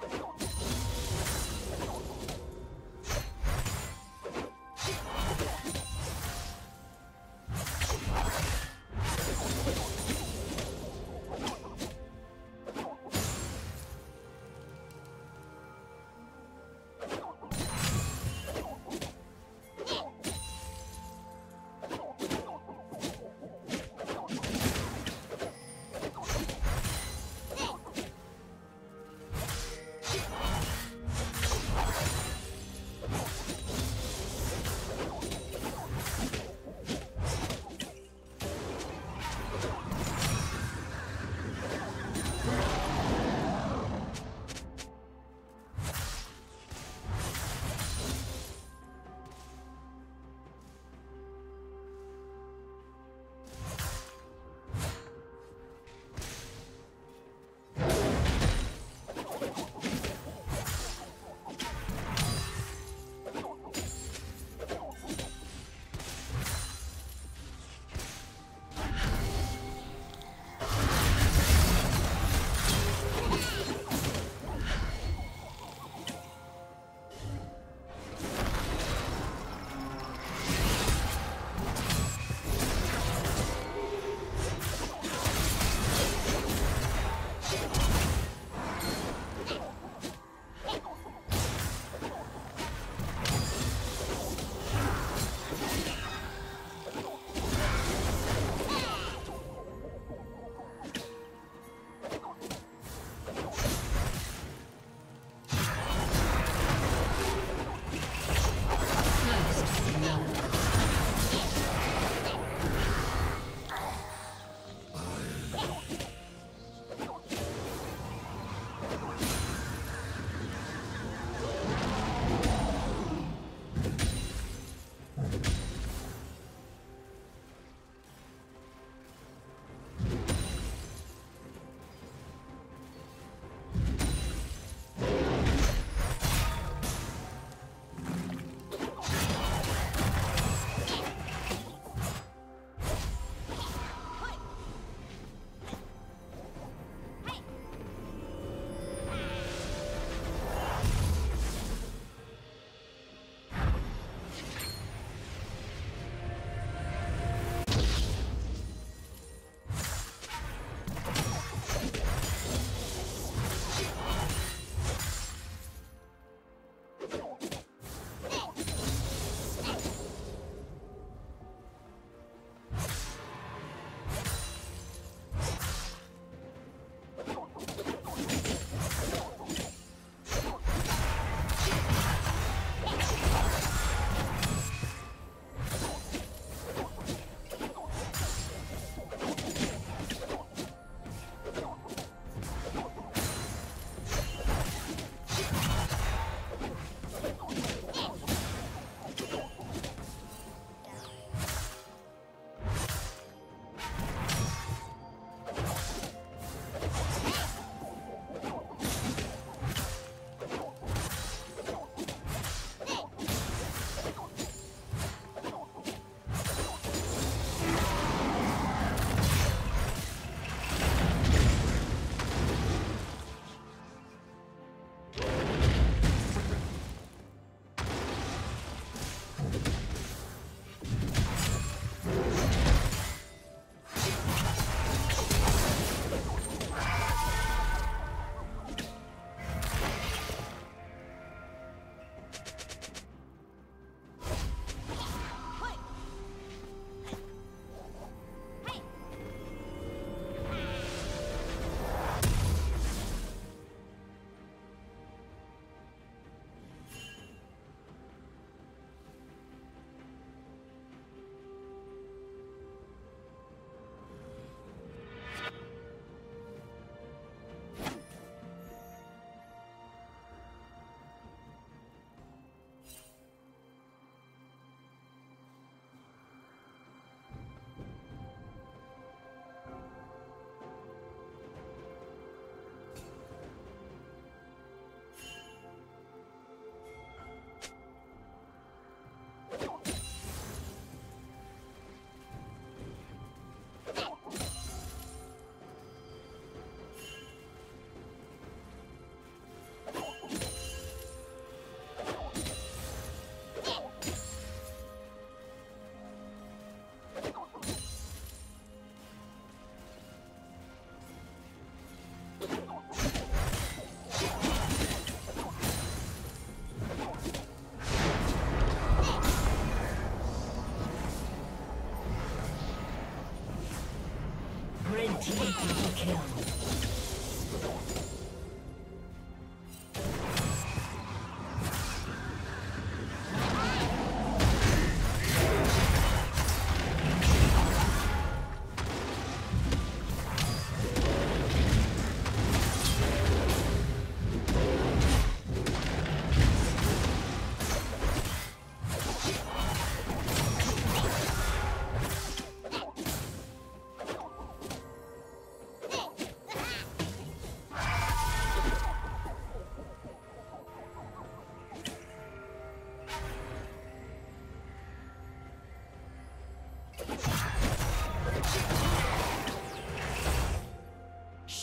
Don't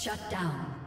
Shut down.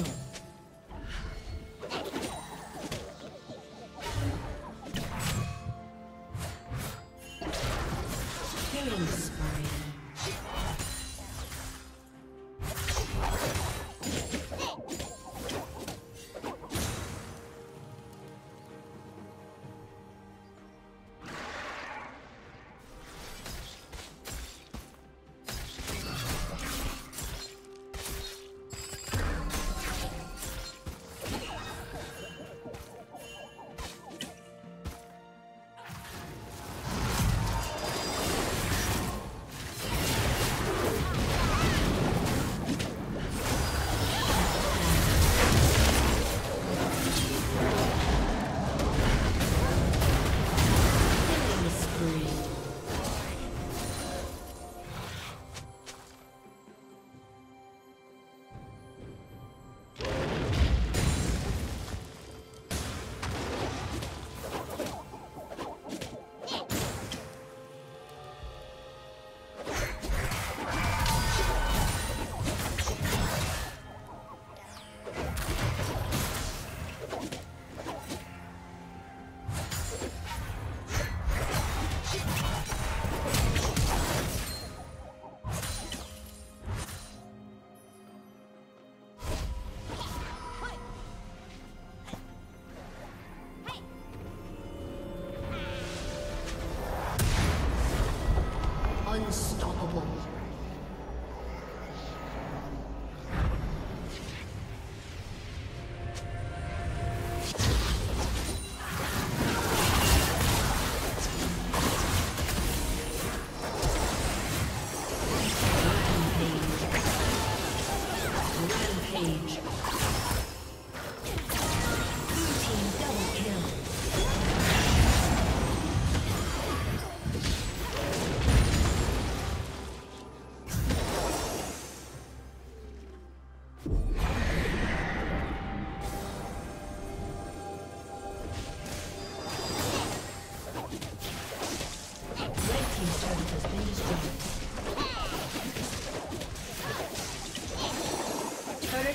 梦想。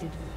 Disconnected.